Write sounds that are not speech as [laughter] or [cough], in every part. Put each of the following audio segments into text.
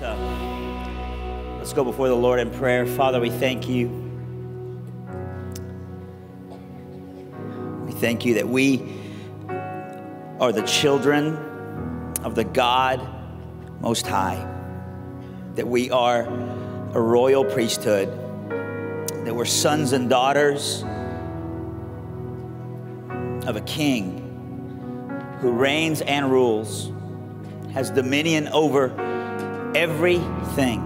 Let's, uh, let's go before the Lord in prayer. Father, we thank you. We thank you that we are the children of the God Most High, that we are a royal priesthood, that we're sons and daughters of a king who reigns and rules, has dominion over everything.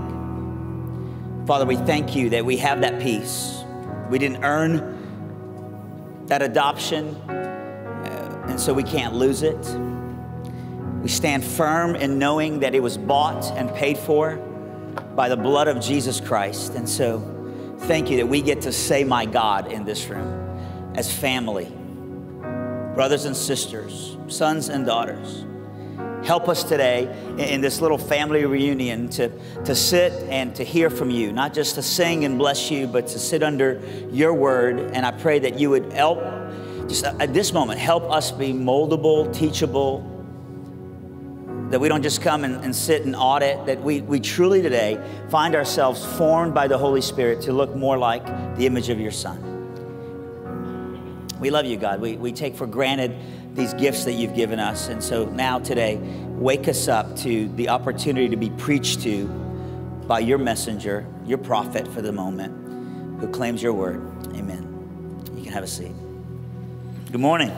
Father, we thank you that we have that peace. We didn't earn that adoption, uh, and so we can't lose it. We stand firm in knowing that it was bought and paid for by the blood of Jesus Christ. And so, thank you that we get to say, My God, in this room as family, brothers and sisters, sons and daughters. Help us today in this little family reunion to, to sit and to hear from you, not just to sing and bless you, but to sit under your word. And I pray that you would help, just at this moment, help us be moldable, teachable, that we don't just come and, and, sit and audit, that we, we truly today find ourselves formed by the Holy Spirit to look more like the image of your Son. We love you, God. We, we take for granted these gifts that you've given us. And so now, today, wake us up to the opportunity to be preached to by your messenger, your prophet for the moment, who claims your word. Amen. You can have a seat. Good morning.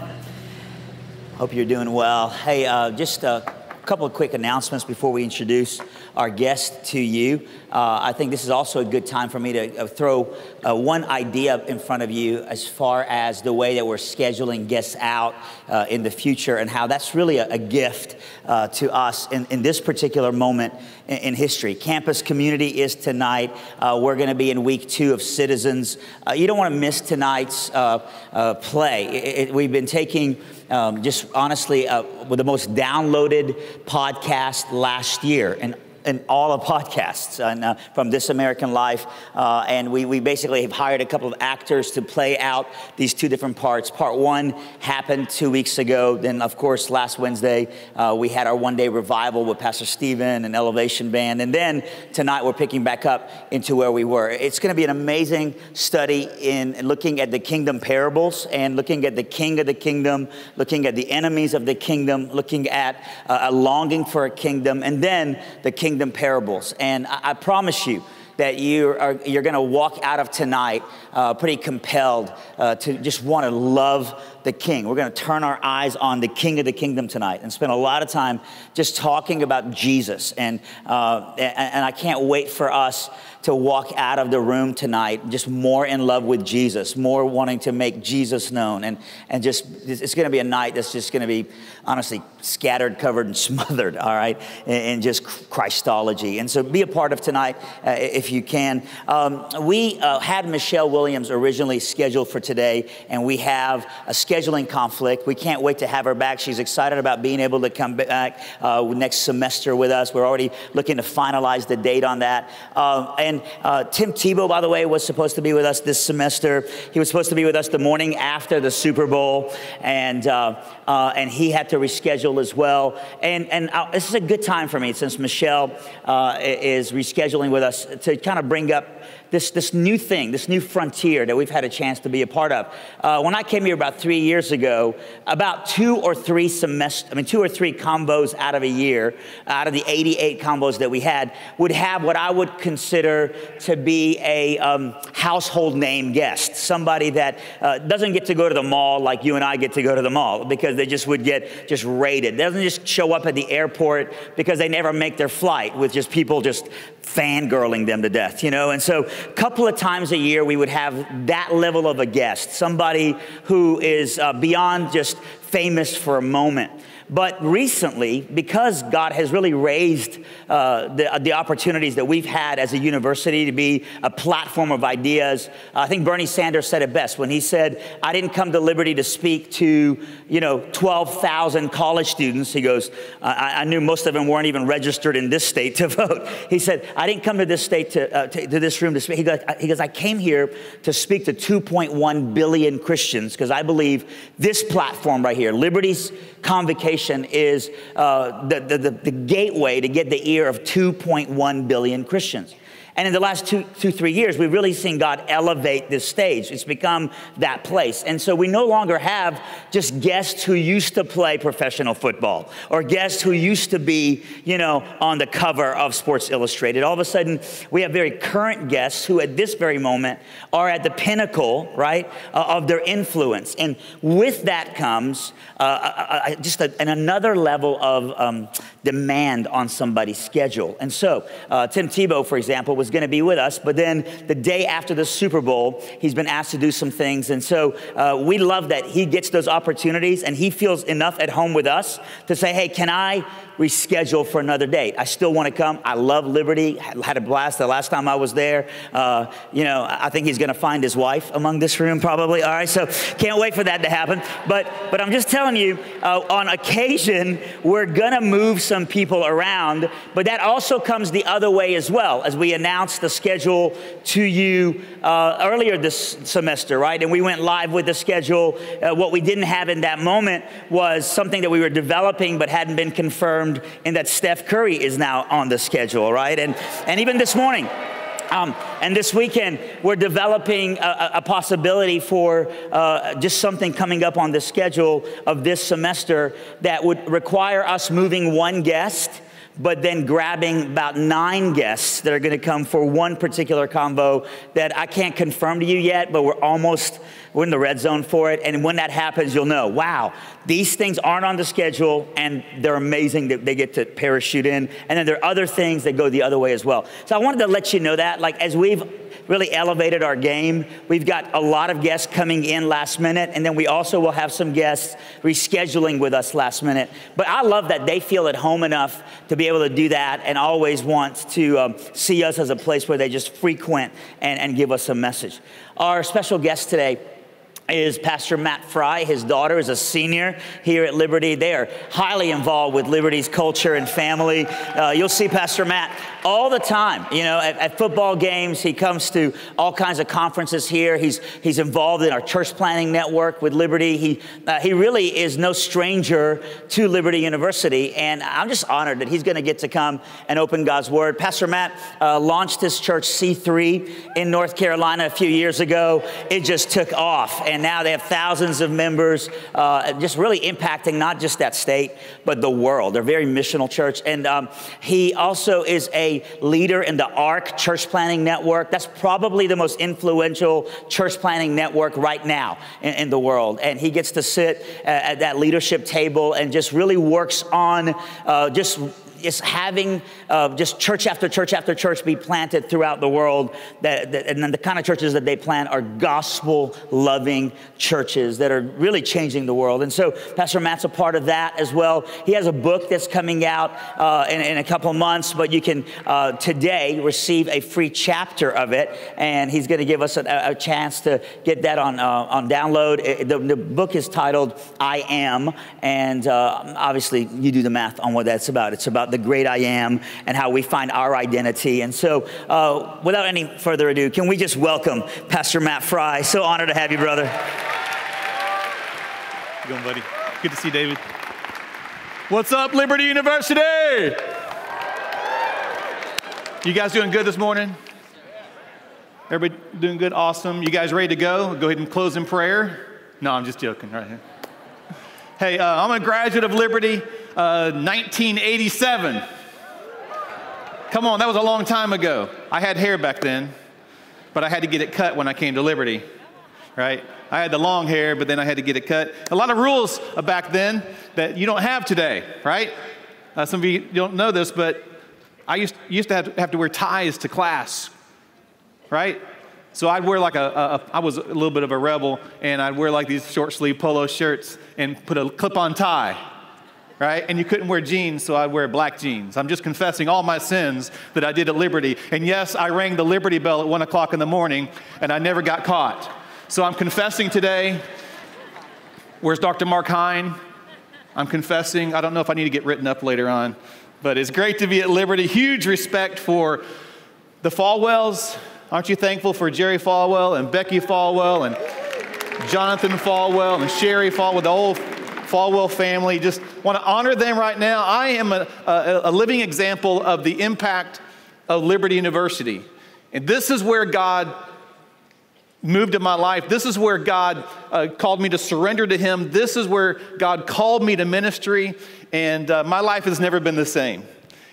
Hope you're doing well. Hey, uh, just a couple of quick announcements before we introduce our guest to you. Uh, I think this is also a good time for me to uh, throw uh, one idea in front of you as far as the way that we're scheduling guests out uh, in the future and how that's really a, a gift uh, to us in, in, this particular moment in, in, history. Campus community is tonight. We're going to be in week two of Citizens. you don't want to miss tonight's play. It, it, we've been taking um, just honestly uh, with the most downloaded podcast last year. And in all of podcasts and, uh, from This American Life. Uh, and we, we basically have hired a couple of actors to play out these two different parts. Part one happened two weeks ago. Then, of course, last Wednesday, uh, we had our one day revival with Pastor Steven and Elevation Band. And then tonight, we're picking back up into where we were. It's going to be an amazing study in looking at the kingdom parables and looking at the king of the kingdom, looking at the enemies of the kingdom, looking at uh, a longing for a kingdom, and then the king kingdom parables. And I, I promise you, that you are, you're going to walk out of tonight uh, pretty compelled uh, to just want to love the king. We're going to turn our eyes on the king of the kingdom tonight and spend a lot of time just talking about Jesus. And, uh, and, I can't wait for us to walk out of the room tonight just more in love with Jesus, more wanting to make Jesus known. And, and just, it's going to be a night that's just going to be honestly scattered, covered, and [laughs] smothered, all right, in, just Christology. And so be a part of tonight uh, if you can. Um, we uh, had Michelle Williams originally scheduled for today, and we have a scheduling conflict. We can't wait to have her back. She's excited about being able to come back uh, next semester with us. We're already looking to finalize the date on that. Uh, and uh, Tim Tebow, by the way, was supposed to be with us this semester. He was supposed to be with us the morning after the Super Bowl, and, uh, and he had to reschedule as well. And, and uh, this is a good time for me since Michelle uh, is rescheduling with us to kind of bring up this, this new thing, this new frontier that we've had a chance to be a part of. Uh, when I came here about three years ago, about two or three semester, I mean, two or three convos out of a year, out of the 88 convos that we had, would have what I would consider to be a um, household name guest, somebody that uh, doesn't get to go to the mall like you and I get to go to the mall because they just would get just raided. They doesn't just show up at the airport because they never make their flight with just people just fangirling them to death, you know? And so couple of times a year, we would have that level of a guest, somebody who is uh, beyond just famous for a moment. But recently, because God has really raised uh, the, the opportunities that we've had as a university to be a platform of ideas, I think Bernie Sanders said it best when he said, I didn't come to Liberty to speak to, you know, 12,000 college students. He goes, I, I, knew most of them weren't even registered in this state to [laughs] vote. He said, I didn't come to this state to, uh, to, to this room to speak. He goes, he goes, I came here to speak to 2.1 billion Christians because I believe this platform right here, Liberty's Convocation, is uh, the, the, the, the gateway to get the ear of 2.1 billion Christians. And in the last two, two, three years, we've really seen God elevate this stage. It's become that place. And so we no longer have just guests who used to play professional football or guests who used to be, you know, on the cover of Sports Illustrated. All of a sudden, we have very current guests who at this very moment are at the pinnacle, right, uh, of their influence. And with that comes uh, uh, uh just a, an another level of um, demand on somebody's schedule. And so, uh, Tim Tebow, for example, was going to be with us, but then the day after the Super Bowl, he's been asked to do some things. And so, uh, we love that he gets those opportunities and he feels enough at home with us to say, hey, can I reschedule for another date? I still want to come. I love Liberty. Had a blast the last time I was there. Uh, you know, I think he's going to find his wife among this room probably. All right, so can't wait for that to happen. But, but I'm just telling you, uh, on occasion, we're going to move some people around, but that also comes the other way as well, as we announced the schedule to you uh, earlier this semester, right? And we went live with the schedule. Uh, what we didn't have in that moment was something that we were developing but hadn't been confirmed, in that Steph Curry is now on the schedule, right? And, and even this morning, um, and this weekend, we're developing a, a possibility for uh, just something coming up on the schedule of this semester that would require us moving one guest but then grabbing about nine guests that are going to come for one particular convo that I can't confirm to you yet, but we're almost we're in the red zone for it. And when that happens, you'll know, wow, these things aren't on the schedule and they're amazing that they get to parachute in. And then there are other things that go the other way as well. So I wanted to let you know that, like, as we've really elevated our game. We've got a lot of guests coming in last minute, and then we also will have some guests rescheduling with us last minute. But I love that they feel at home enough to be able to do that and always wants to um, see us as a place where they just frequent and, and give us a message. Our special guest today is Pastor Matt Fry. His daughter is a senior here at Liberty. They are highly involved with Liberty's culture and family. Uh, you'll see Pastor Matt all the time. You know, at, at, football games, he comes to all kinds of conferences here. He's he's involved in our church planting network with Liberty. He uh, he really is no stranger to Liberty University, and I'm just honored that he's going to get to come and open God's Word. Pastor Matt uh, launched his church C3 in North Carolina a few years ago. It just took off, and now they have thousands of members, uh, just really impacting not just that state but the world. They're a very missional church, and um, he also is a leader in the ARC Church Planting Network. That's probably the most influential church planting network right now in, in the world. And he gets to sit at that leadership table and just really works on uh, just is having uh, just church after church after church be planted throughout the world. That, that, and then the kind of churches that they plant are gospel loving churches that are really changing the world. And so Pastor Matt's a part of that as well. He has a book that's coming out uh, in, in, a couple months, but you can uh, today receive a free chapter of it. And he's going to give us a, a, chance to get that on, uh, on download. It, the, the, book is titled I Am. And uh, obviously, you do the math on what that's about. It's about the great I am and how we find our identity. And so, uh, without any further ado, can we just welcome Pastor Matt Fry? So honored to have you, brother. How you going, buddy? Good to see you, David. What's up, Liberty University? You guys doing good this morning? Everybody doing good? Awesome. You guys ready to go? Go ahead and close in prayer. No, I'm just joking right here. Hey, uh, I'm a graduate of Liberty. 1987. Uh, Come on, that was a long time ago. I had hair back then, but I had to get it cut when I came to Liberty, right? I had the long hair, but then I had to get it cut. A lot of rules back then that you don't have today, right? Uh, some of you don't know this, but I used, used to, have to have to wear ties to class, right? So I'd wear like a, a, a, I was a little bit of a rebel, and I'd wear like these short sleeve polo shirts and put a clip on tie right? And you couldn't wear jeans, so I'd wear black jeans. I'm just confessing all my sins that I did at Liberty. And yes, I rang the Liberty bell at one o'clock in the morning, and I never got caught. So I'm confessing today. Where's Dr. Mark Hine? I'm confessing. I don't know if I need to get written up later on, but it's great to be at Liberty. Huge respect for the Falwells. Aren't you thankful for Jerry Falwell and Becki Falwell and Jonathan Falwell and Shari Falwell, the old Falwell family. Just want to honor them right now. I am a, a, a living example of the impact of Liberty University. And this is where God moved in my life. This is where God uh, called me to surrender to Him. This is where God called me to ministry. And uh, my life has never been the same.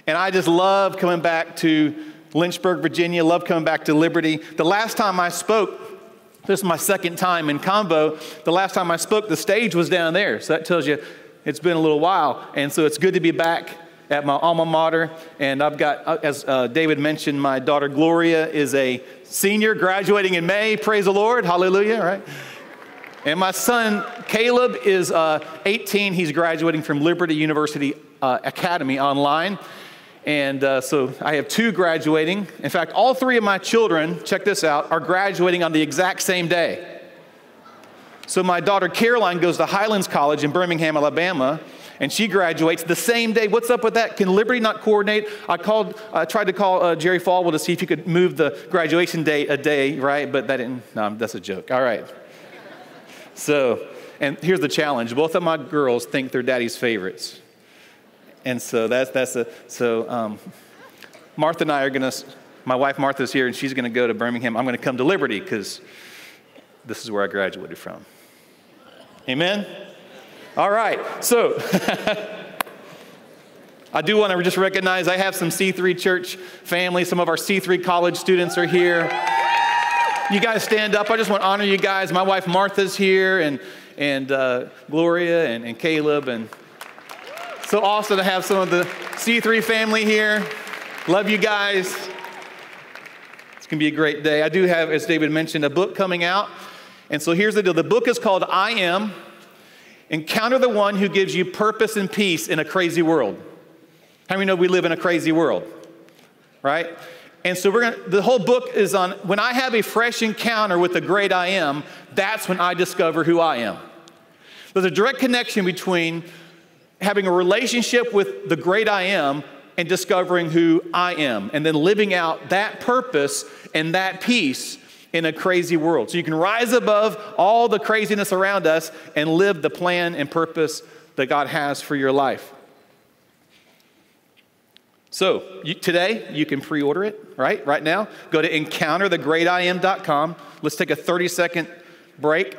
And I just love coming back to Lynchburg, Virginia, love coming back to Liberty. The last time I spoke, this is my second time in convo. The last time I spoke, the stage was down there. So that tells you it's been a little while. And so it's good to be back at my alma mater. And I've got, uh, as uh, David mentioned, my daughter Gloria is a senior graduating in May. Praise the Lord. Hallelujah, right? And my son Caleb is uh, 18. He's graduating from Liberty University uh, Academy online. And uh, so I have two graduating. In fact, all three of my children, check this out, are graduating on the exact same day. So my daughter Caroline goes to Highlands College in Birmingham, Alabama, and she graduates the same day. What's up with that? Can Liberty not coordinate? I called, I tried to call uh, Jerry Falwell to see if he could move the graduation date a day, right? But that didn't, no, that's a joke. All right. So, and here's the challenge both of my girls think they're daddy's favorites. And so that's, that's a, so um, Martha and I are going to, my wife Martha's here and she's going to go to Birmingham. I'm going to come to Liberty because this is where I graduated from. Amen? All right, so [laughs] I do want to just recognize I have some C3 church family. Some of our C3 college students are here. You guys stand up. I just want to honor you guys. My wife Martha's here, and, and uh, Gloria, and, and Caleb, and so awesome to have some of the C3 family here. Love you guys. It's going to be a great day. I do have, as David mentioned, a book coming out. And so here's the deal the book is called I Am Encounter the One Who Gives You Purpose and Peace in a Crazy World. How many know we live in a crazy world? Right? And so we're going the whole book is on when I have a fresh encounter with the great I am, that's when I discover who I am. There's a direct connection between having a relationship with the great I am and discovering who I am, and then living out that purpose and that peace in a crazy world. So you can rise above all the craziness around us and live the plan and purpose that God has for your life. So you, today, you can pre order it, right? Right now. Go to encounterthegreatiam.com. Let's take a 30 second break.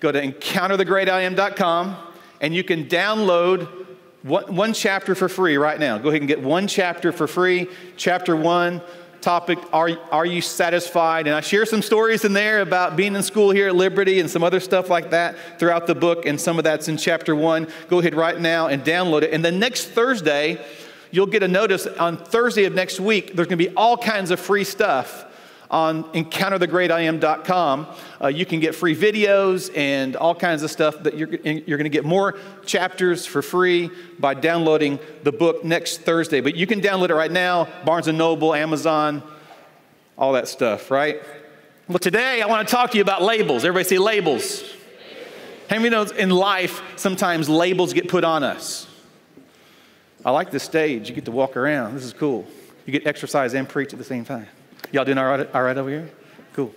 Go to encounterthegreatiam.com and you can download one, one chapter for free right now. Go ahead and get one chapter for free. Chapter one, topic are, are you satisfied? And I share some stories in there about being in school here at Liberty and some other stuff like that throughout the book, and some of that's in chapter one. Go ahead right now and download it. And then next Thursday, you'll get a notice on Thursday of next week, there's gonna be all kinds of free stuff on encounterthegreatiam.com. Uh, you can get free videos and all kinds of stuff that you're, you're going to get more chapters for free by downloading the book next Thursday. But you can download it right now, Barnes & Noble, Amazon, all that stuff, right? Well, today I want to talk to you about labels. Everybody say labels. How many knows in life sometimes labels get put on us? I like this stage. You get to walk around. This is cool. You get exercise and preach at the same time. Y'all doing all right, all right over here? Cool.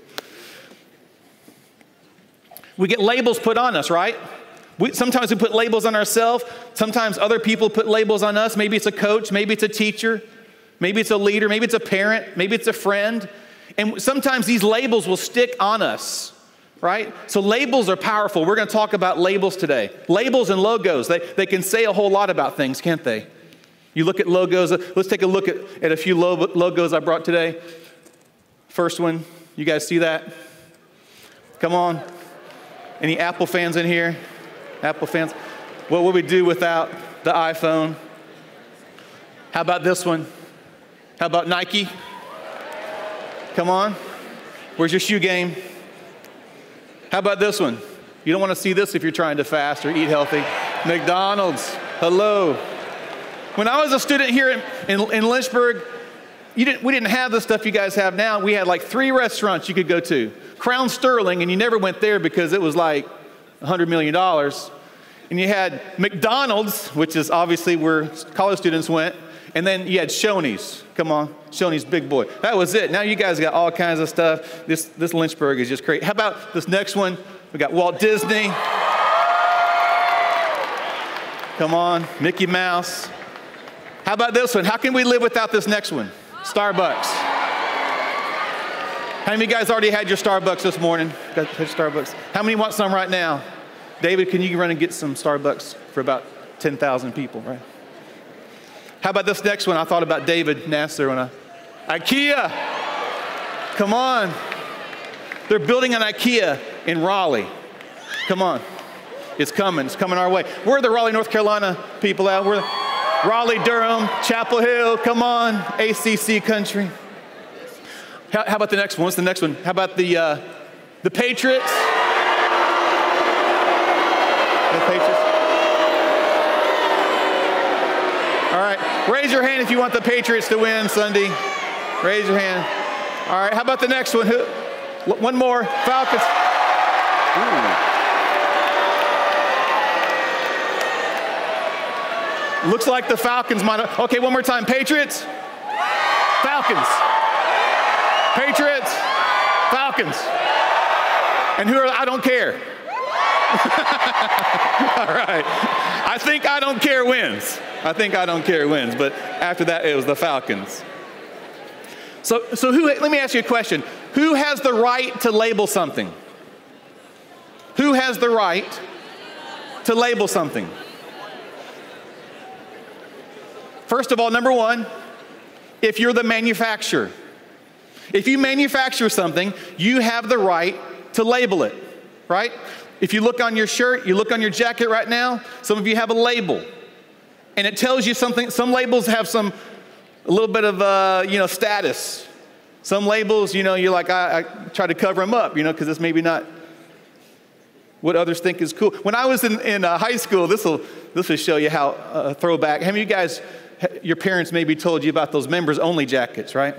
We get labels put on us, right? We, sometimes we put labels on ourselves. Sometimes other people put labels on us. Maybe it's a coach, maybe it's a teacher, maybe it's a leader, maybe it's a parent, maybe it's a friend. And sometimes these labels will stick on us, right? So labels are powerful. We're going to talk about labels today. Labels and logos, they, they can say a whole lot about things, can't they? You look at logos, let's take a look at, at a few logos I brought today. First one, you guys see that? Come on. Any Apple fans in here? Apple fans? What would we do without the iPhone? How about this one? How about Nike? Come on. Where's your shoe game? How about this one? You don't want to see this if you're trying to fast or eat healthy. McDonald's. Hello. When I was a student here in, in, in Lynchburg, didn't, we didn't have the stuff you guys have now. We had like three restaurants you could go to Crown Sterling, and you never went there because it was like $100 million. And you had McDonald's, which is obviously where college students went. And then you had Shoney's. Come on, Shoney's big boy. That was it. Now you guys got all kinds of stuff. This, this Lynchburg is just crazy. How about this next one? We got Walt Disney. Come on, Mickey Mouse. How about this one? How can we live without this next one? Starbucks. How many of you guys already had your Starbucks this morning? Got Starbucks. How many want some right now? David, can you run and get some Starbucks for about 10,000 people, right? How about this next one? I thought about David Nasser when I, IKEA. Come on. They're building an IKEA in Raleigh. Come on. It's coming. It's coming our way. We're the Raleigh, North Carolina people out. We're Raleigh, Durham, Chapel Hill. Come on. ACC country. How, how about the next one? What's the next one? How about the, uh, the Patriots? The Patriots. All right. Raise your hand if you want the Patriots to win Sunday. Raise your hand. All right. How about the next one? Who, one more. Falcons. Looks like the Falcons might. Okay, one more time. Patriots. Falcons. Patriots. Falcons. And who are, I don't care. [laughs] All right. I think I don't care wins. I think I don't care wins. But after that, it was the Falcons. So, so who, let me ask you a question. Who has the right to label something? Who has the right to label something? First of all, number one, if you're the manufacturer, if you manufacture something, you have the right to label it, right? If you look on your shirt, you look on your jacket right now, some of you have a label. And it tells you something, some labels have some, a little bit of, uh, you know, status. Some labels, you know, you're like, I, I try to cover them up, you know, because it's maybe not what others think is cool. When I was in, in uh, high school, this will this will show you how uh, throwback. How many of you guys your parents maybe told you about those members only jackets, right?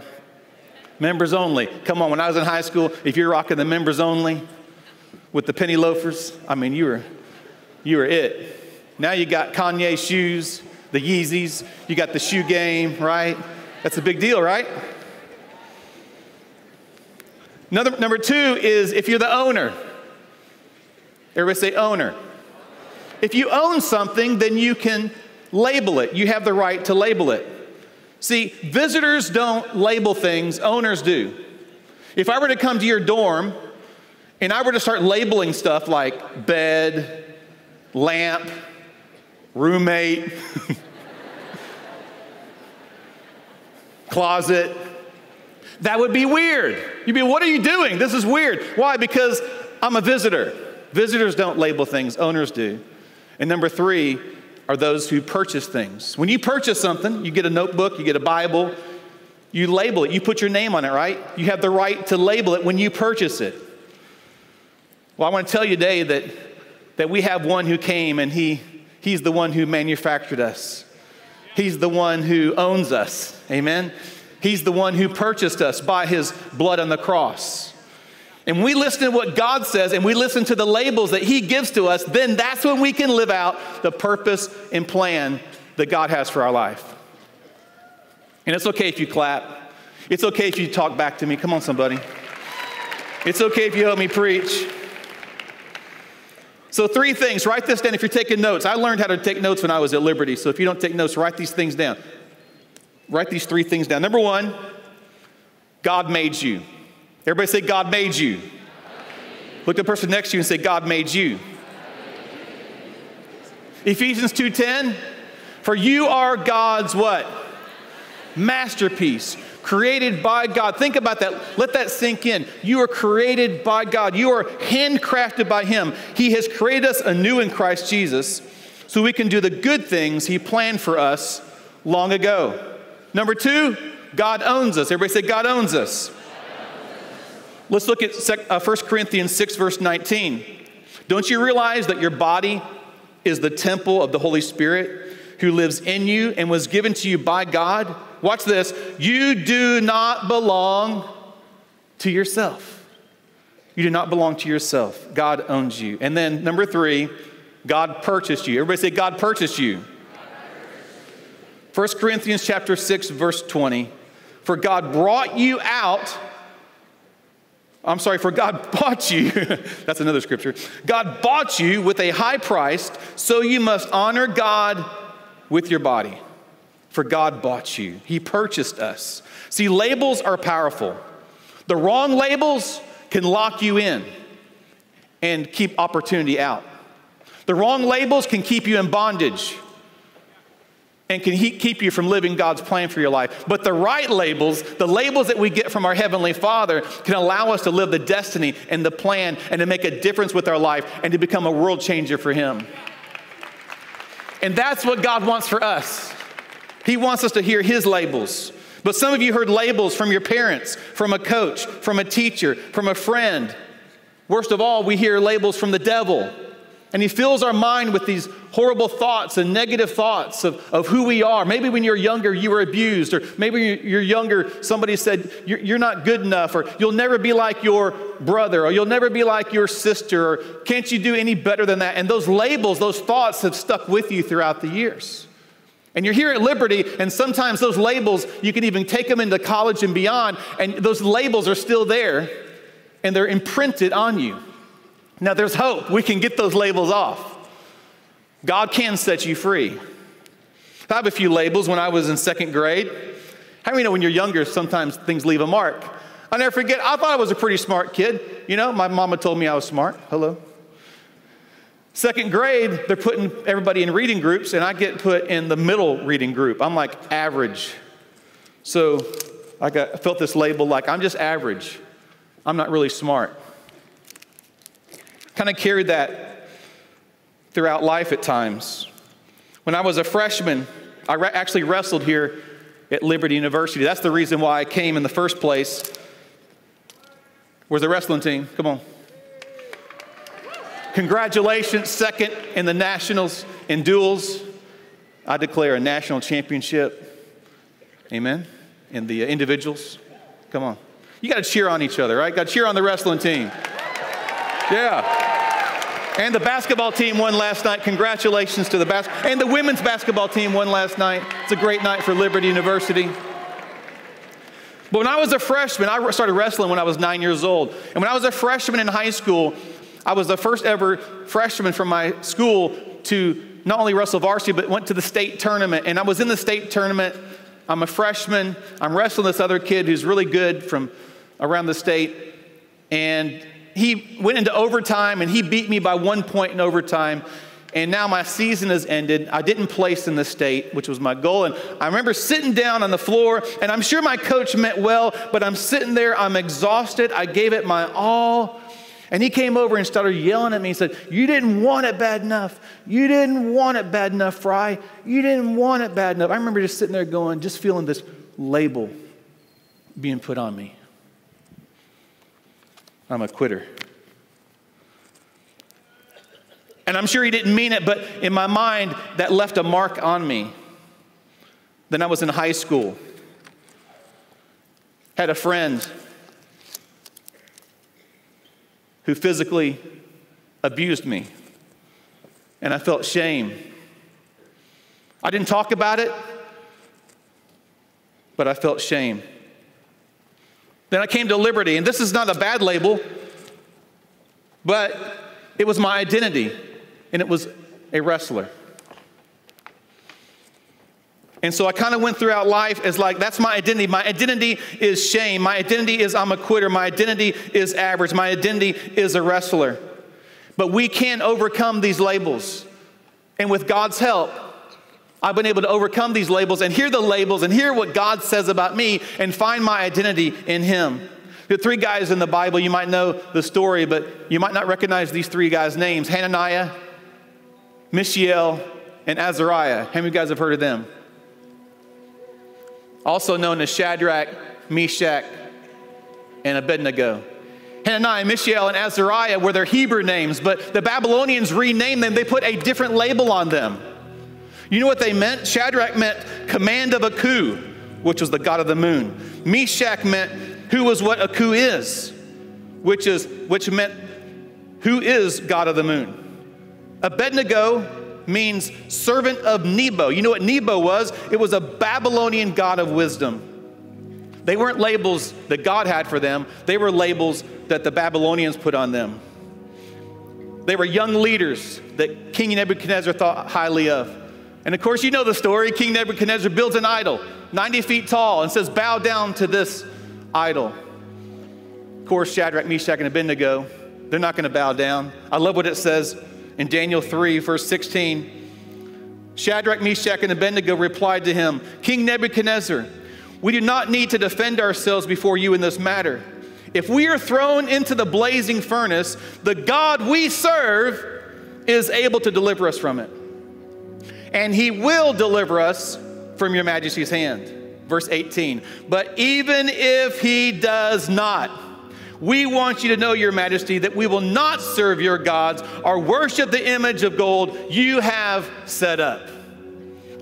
Members only. Come on, when I was in high school, if you're rocking the members only with the penny loafers, I mean, you were, you were it. Now you got Kanye shoes, the Yeezys, you got the shoe game, right? That's a big deal, right? Another, number two is if you're the owner. Everybody say owner. If you own something, then you can label it. You have the right to label it. See, visitors don't label things, owners do. If I were to come to your dorm and I were to start labeling stuff like bed, lamp, roommate, [laughs] closet, that would be weird. You'd be, what are you doing? This is weird. Why? Because I'm a visitor. Visitors don't label things, owners do. And number three, are those who purchase things. When you purchase something, you get a notebook, you get a Bible, you label it, you put your name on it, right? You have the right to label it when you purchase it. Well, I want to tell you today that, that we have one who came and he, he's the one who manufactured us. He's the one who owns us. Amen? He's the one who purchased us by his blood on the cross and we listen to what God says and we listen to the labels that He gives to us, then that's when we can live out the purpose and plan that God has for our life. And it's okay if you clap. It's okay if you talk back to me. Come on, somebody. It's okay if you help me preach. So, three things. Write this down if you're taking notes. I learned how to take notes when I was at Liberty. So, if you don't take notes, write these things down. Write these three things down. Number one, God made you. Everybody say, God made you. Look at the person next to you and say, God made you. Ephesians 2:10, for you are God's what? Masterpiece, created by God. Think about that. Let that sink in. You are created by God. You are handcrafted by Him. He has created us anew in Christ Jesus so we can do the good things He planned for us long ago. Number two, God owns us. Everybody say, God owns us. Let's look at 1 uh, Corinthians 6, verse 19. Don't you realize that your body is the temple of the Holy Spirit who lives in you and was given to you by God? Watch this. You do not belong to yourself. You do not belong to yourself. God owns you. And then number three, God purchased you. Everybody say, God purchased you. 1 Corinthians chapter 6, verse 20. For God brought you out I'm sorry, for God [laughs] bought you. That's another scripture. God bought you with a high price, so you must honor God with your body. For God bought you, He purchased us. See, labels are powerful. The wrong labels can lock you in and keep opportunity out. The wrong labels can keep you in bondage and can keep you from living God's plan for your life. But the right labels, the labels that we get from our Heavenly Father, can allow us to live the destiny and the plan and to make a difference with our life and to become a world changer for Him. And that's what God wants for us. He wants us to hear His labels. But some of you heard labels from your parents, from a coach, from a teacher, from a friend. Worst of all, we hear labels from the devil. And he fills our mind with these horrible thoughts and negative thoughts of, of who we are. Maybe when you're younger, you were abused, or maybe you're younger, somebody said, you're, you're not good enough, or you'll never be like your brother, or you'll never be like your sister, or can't you do any better than that? And those labels, those thoughts have stuck with you throughout the years. And you're here at Liberty, and sometimes those labels, you can even take them into college and beyond, and those labels are still there, and they're imprinted on you. Now, there's hope. We can get those labels off. God can set you free. I have a few labels when I was in second grade. How many know when you're younger, sometimes things leave a mark? I'll never forget, I thought I was a pretty smart kid. You know, my mama told me I was smart. Hello. Second grade, they're putting everybody in reading groups, and I get put in the middle reading group. I'm like average. So I got, felt this label like I'm just average. I'm not really smart. Kind of carried that throughout life at times. When I was a freshman, I re- actually wrestled here at Liberty University. That's the reason why I came in the first place. Where's the wrestling team? Come on. Congratulations, second in the nationals in duels. I declare a national championship. Amen. In the uh, individuals. Come on. You got to cheer on each other, right? Got to cheer on the wrestling team. Yeah. And the basketball team won last night. Congratulations to the bas- and the women's basketball team won last night. It's a great night for Liberty University. But when I was a freshman, I started wrestling when I was nine years old. And when I was a freshman in high school, I was the first ever freshman from my school to not only wrestle varsity, but went to the state tournament. And I was in the state tournament. I'm a freshman. I'm wrestling this other kid who's really good from around the state. And he went into overtime and he beat me by one point in overtime. And now my season has ended. I didn't place in the state, which was my goal. And I remember sitting down on the floor, and I'm sure my coach meant well, but I'm sitting there, I'm exhausted. I gave it my all. And he came over and started yelling at me. He said, You didn't want it bad enough. You didn't want it bad enough, Fry. You didn't want it bad enough. I remember just sitting there going, just feeling this label being put on me. I'm a quitter. And I'm sure he didn't mean it, but in my mind, that left a mark on me. Then I was in high school. Had a friend who physically abused me, and I felt shame. I didn't talk about it, but I felt shame. Then I came to Liberty, and this is not a bad label, but it was my identity, and it was a wrestler. And so I kind of went throughout life as like, that's my identity. My identity is shame. My identity is I'm a quitter. My identity is average. My identity is a wrestler. But we can overcome these labels. And with God's help, I've been able to overcome these labels and hear the labels and hear what God says about me and find my identity in Him. The three guys in the Bible, you might know the story, but you might not recognize these three guys' names Hananiah, Mishael, and Azariah. How many of you guys have heard of them? Also known as Shadrach, Meshach, and Abednego. Hananiah, Mishael, and Azariah were their Hebrew names, but the Babylonians renamed them. They put a different label on them. You know what they meant? Shadrach meant command of Aku, which was the god of the moon. Meshach meant who was what Aku is, which is which meant who is god of the moon. Abednego means servant of Nebo. You know what Nebo was? It was a Babylonian god of wisdom. They weren't labels that God had for them, they were labels that the Babylonians put on them. They were young leaders that King Nebuchadnezzar thought highly of. And of course, you know the story. King Nebuchadnezzar builds an idol 90 feet tall and says, Bow down to this idol. Of course, Shadrach, Meshach, and Abednego, they're not going to bow down. I love what it says in Daniel 3, verse 16. Shadrach, Meshach, and Abednego replied to him, King Nebuchadnezzar, we do not need to defend ourselves before you in this matter. If we are thrown into the blazing furnace, the God we serve is able to deliver us from it. And he will deliver us from your majesty's hand. Verse 18. But even if he does not, we want you to know, Your Majesty, that we will not serve your gods or worship the image of gold you have set up.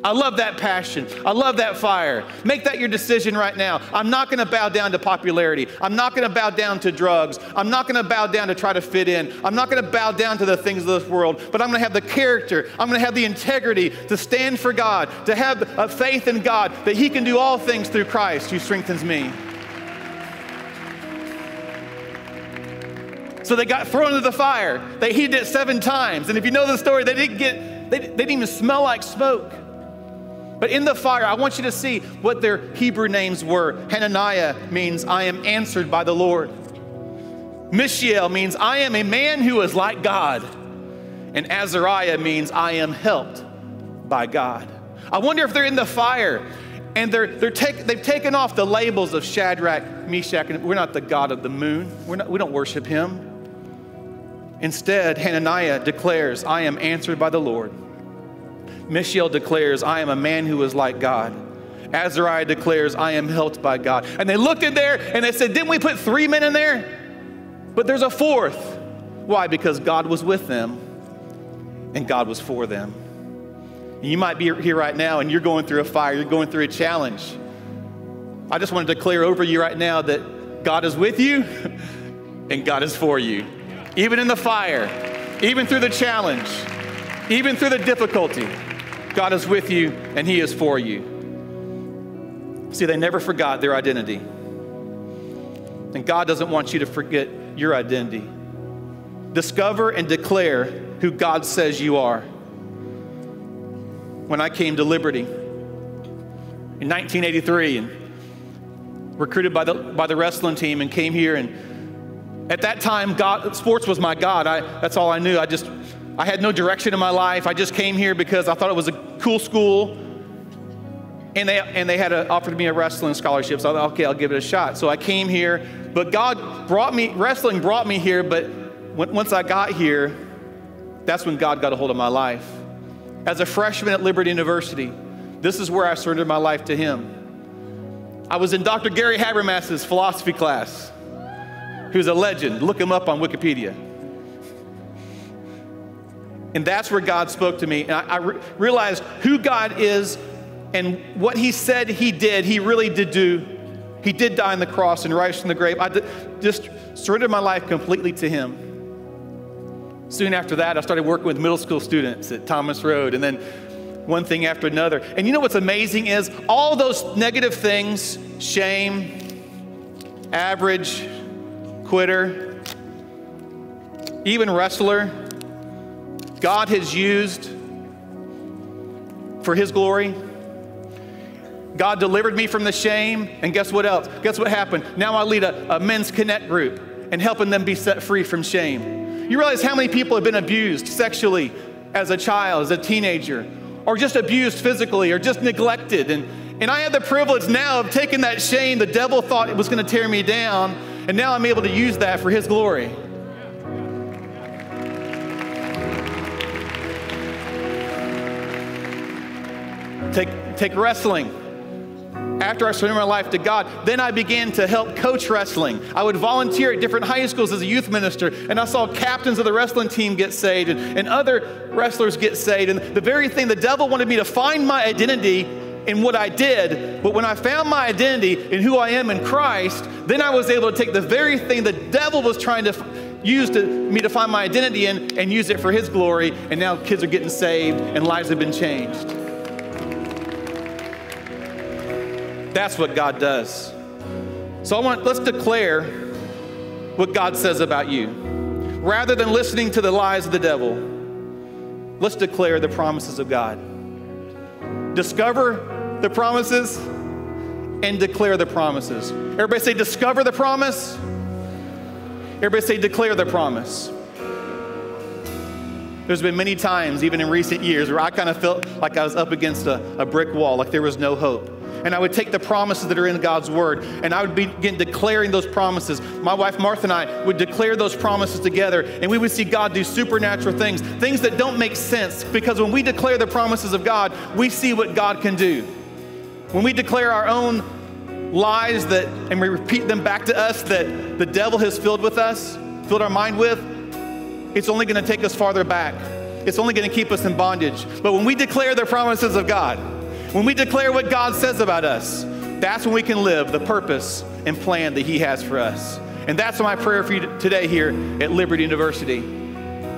I love that passion. I love that fire. Make that your decision right now. I'm not going to bow down to popularity. I'm not going to bow down to drugs. I'm not going to bow down to try to fit in. I'm not going to bow down to the things of this world, but I'm going to have the character. I'm going to have the integrity to stand for God, to have a faith in God that He can do all things through Christ who strengthens me. So they got thrown into the fire. They heated it seven times. And if you know the story, they didn't get, they, they didn't even smell like smoke. But in the fire, I want you to see what their Hebrew names were. Hananiah means I am answered by the Lord. Mishael means I am a man who is like God. And Azariah means I am helped by God. I wonder if they're in the fire and they're, they're take, they've taken off the labels of Shadrach, Meshach, and we're not the God of the moon. We're not, we don't worship him. Instead, Hananiah declares, I am answered by the Lord. Mishael declares, I am a man who is like God. Azariah declares, I am helped by God. And they looked in there and they said, Didn't we put three men in there? But there's a fourth. Why? Because God was with them and God was for them. And You might be here right now and you're going through a fire, you're going through a challenge. I just want to declare over you right now that God is with you [laughs] and God is for you. Even in the fire, even through the challenge, even through the difficulty, God is with you and He is for you. See, they never forgot their identity. And God doesn't want you to forget your identity. Discover and declare who God says you are. When I came to Liberty in 1983 and recruited by the, by the wrestling team and came here and at that time God, sports was my God. I, that's all I knew. I just I had no direction in my life. I just came here because I thought it was a cool school. And they, and they had a, offered me a wrestling scholarship. So I thought, okay, I'll give it a shot. So I came here. But God brought me, wrestling brought me here. But when, once I got here, that's when God got a hold of my life. As a freshman at Liberty University, this is where I surrendered my life to Him. I was in Dr. Gary Habermas's philosophy class, who's a legend. Look him up on Wikipedia. And that's where God spoke to me. And I, I re- realized who God is and what He said He did, He really did do. He did die on the cross and rise from the grave. I just surrendered my life completely to Him. Soon after that, I started working with middle school students at Thomas Road, and then one thing after another. And you know what's amazing is all those negative things shame, average, quitter, even wrestler God has used for His glory. God delivered me from the shame, and guess what else? Guess what happened? Now I lead a, a men's connect group and helping them be set free from shame. You realize how many people have been abused sexually as a child, as a teenager, or just abused physically, or just neglected. And, and I have the privilege now of taking that shame the devil thought it was going to tear me down, and now I'm able to use that for His glory. Take, take wrestling. After I surrendered my life to God, then I began to help coach wrestling. I would volunteer at different high schools as a youth minister, and I saw captains of the wrestling team get saved and, and other wrestlers get saved. And the very thing the devil wanted me to find my identity in what I did, but when I found my identity in who I am in Christ, then I was able to take the very thing the devil was trying to use to, me to find my identity in and use it for his glory. And now kids are getting saved and lives have been changed. That's what God does. So I want let's declare what God says about you. Rather than listening to the lies of the devil, let's declare the promises of God. Discover the promises and declare the promises. Everybody say, discover the promise. Everybody say, declare the promise. There's been many times, even in recent years, where I kind of felt like I was up against a, a brick wall, like there was no hope and I would take the promises that are in God's word and I would begin declaring those promises. My wife Martha and I would declare those promises together and we would see God do supernatural things, things that don't make sense because when we declare the promises of God, we see what God can do. When we declare our own lies that and we repeat them back to us that the devil has filled with us, filled our mind with, it's only going to take us farther back. It's only going to keep us in bondage. But when we declare the promises of God, when we declare what God says about us, that's when we can live the purpose and plan that He has for us. And that's my prayer for you today here at Liberty University.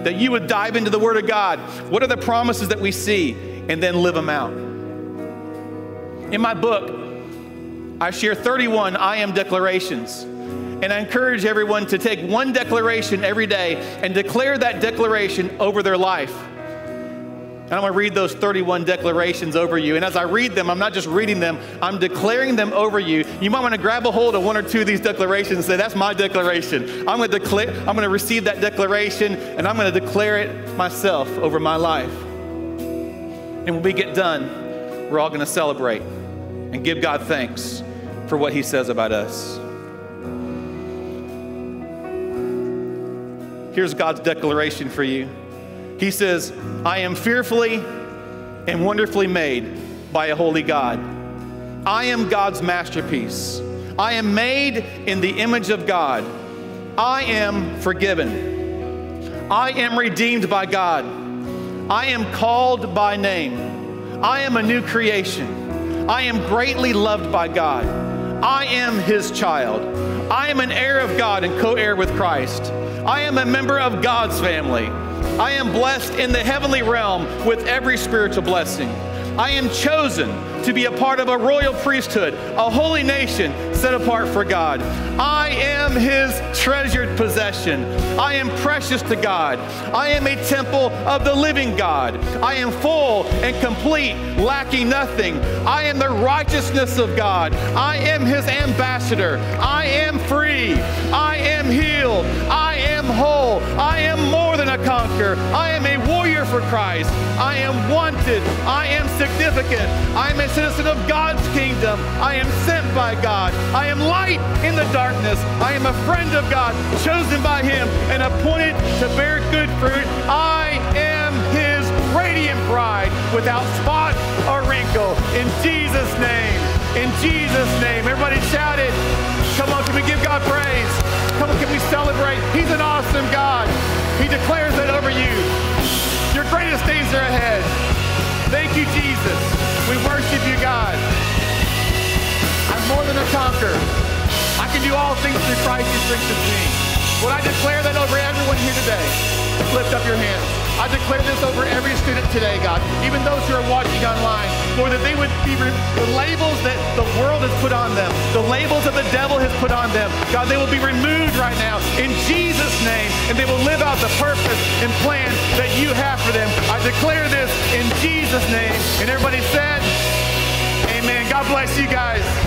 That you would dive into the Word of God. What are the promises that we see? And then live them out. In my book, I share 31 I am declarations. And I encourage everyone to take one declaration every day and declare that declaration over their life. And I'm going to read those 31 declarations over you. And as I read them, I'm not just reading them, I'm declaring them over you. You might want to grab a hold of one or two of these declarations and say, That's my declaration. I'm going to declare, I'm going to receive that declaration and I'm going to declare it myself over my life. And when we get done, we're all going to celebrate and give God thanks for what He says about us. Here's God's declaration for you. He says, I am fearfully and wonderfully made by a holy God. I am God's masterpiece. I am made in the image of God. I am forgiven. I am redeemed by God. I am called by name. I am a new creation. I am greatly loved by God. I am his child. I am an heir of God and co heir with Christ. I am a member of God's family. I am blessed in the heavenly realm with every spiritual blessing. I am chosen to be a part of a royal priesthood, a holy nation set apart for God. I am his treasured possession. I am precious to God. I am a temple of the living God. I am full and complete, lacking nothing. I am the righteousness of God. I am his ambassador. I am free. I am healed. I I am a warrior for Christ. I am wanted. I am significant. I am a citizen of God's kingdom. I am sent by God. I am light in the darkness. I am a friend of God, chosen by Him and appointed to bear good fruit. I am His radiant bride without spot or wrinkle. In Jesus' name. In Jesus' name. Everybody shout it. Come on, can we give God praise? Come on, can we celebrate? He's an awesome God. He declares that over you. Your greatest days are ahead. Thank you, Jesus. We worship you, God. I'm more than a conqueror. I can do all things through Christ who strengthens me. Would I declare that over everyone here today? Lift up your hands. I declare this over every student today, God, even those who are watching online, Lord, that they would be re- the labels that the world has put on them, the labels that the devil has put on them, God, they will be removed right now in Jesus' name, and they will live out the purpose and plan that you have for them. I declare this in Jesus' name. And everybody said, Amen. God bless you guys.